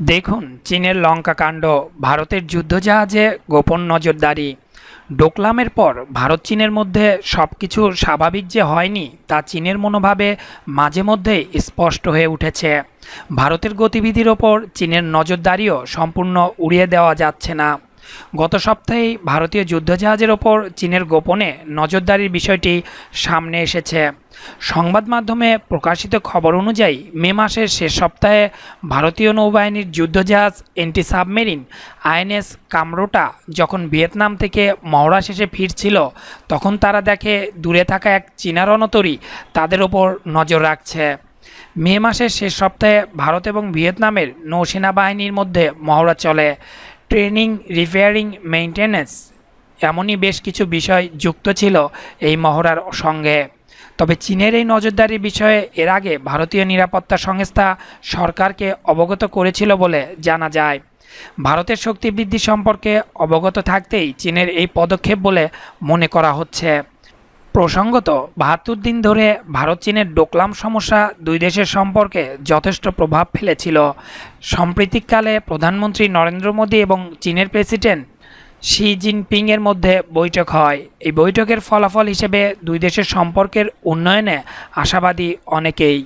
দেখুন, চীনের লঙ্কা কাণ্ড, ভারতের যুদ্ধজাহাজে গোপন নজরদারি। ডোকলামের পর ভারত চীনের মধ্যে সব কিছু স্বাভাবিক যে হয়নি, তা চীনের মনোভাবে মাঝে মধ্যে স্পষ্ট হয়ে উঠেছে। ভারতের গতিবিধির ওপর চীনের নজরদারিও সম্পূর্ণ উড়িয়ে দেওয়া যাচ্ছে না। গত সপ্তাহেই ভারতীয় যুদ্ধজাহাজের ওপর চীনের গোপনে নজরদারির বিষয়টি সামনে এসেছে। সংবাদ মাধ্যমে প্রকাশিত খবর অনুযায়ী, মে মাসের শেষ সপ্তাহে ভারতীয় নৌবাহিনীর যুদ্ধজাহাজ এন্টি সাবমেরিন আইএনএস কামরোটা যখন ভিয়েতনাম থেকে মহড়া শেষে ফিরছিল, তখন তারা দেখে দূরে থাকা এক চীনা রণতরী তাদের ওপর নজর রাখছে। মে মাসের শেষ সপ্তাহে ভারত এবং ভিয়েতনামের নৌসেনা বাহিনীর মধ্যে মহড়া চলে। ট্রেনিং, রিপেয়ারিং, মেইনটেনেন্স এমনই বেশ কিছু বিষয় যুক্ত ছিল এই মহড়ার সঙ্গে। তবে চীনের এই নজরদারি বিষয়ে এর আগে ভারতীয় নিরাপত্তা সংস্থা সরকারকে অবগত করেছিল বলে জানা যায়। ভারতের শক্তি বৃদ্ধি সম্পর্কে অবগত থাকতেই চীনের এই পদক্ষেপ বলে মনে করা হচ্ছে। প্রসঙ্গত, বাহাত্তর দিন ধরে ভারত চীনের ডোকলাম সমস্যা দুই দেশের সম্পর্কে যথেষ্ট প্রভাব ফেলেছিল। সাম্প্রতিককালে প্রধানমন্ত্রী নরেন্দ্র মোদী এবং চীনের প্রেসিডেন্ট শি জিনপিংয়ের মধ্যে বৈঠক হয়। এই বৈঠকের ফলাফল হিসেবে দুই দেশের সম্পর্কের উন্নয়নে আশাবাদী অনেকেই।